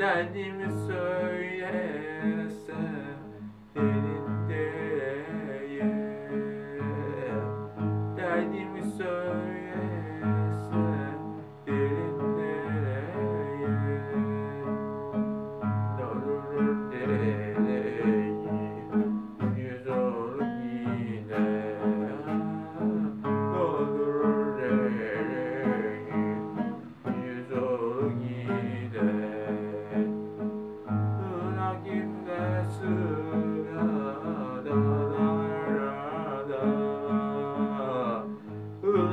derdimi söyle.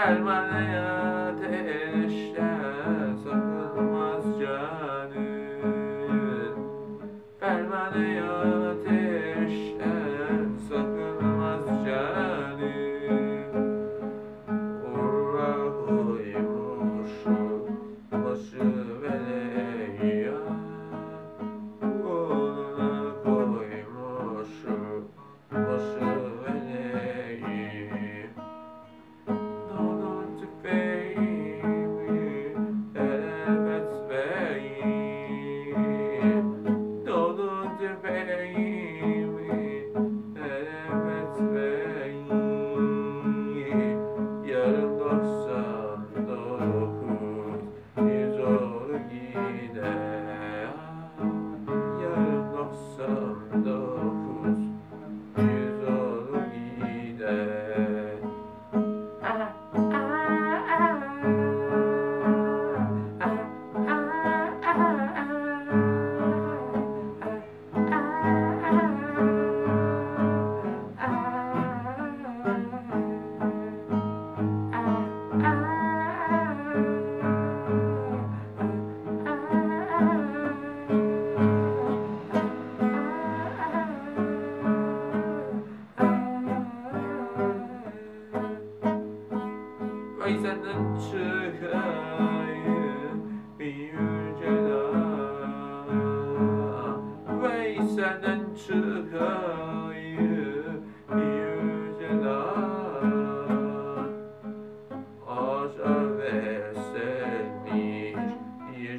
Pervane ateşler Gönlüm çıkayım bir yücela Vey senden çıkayım bir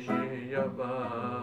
Aşa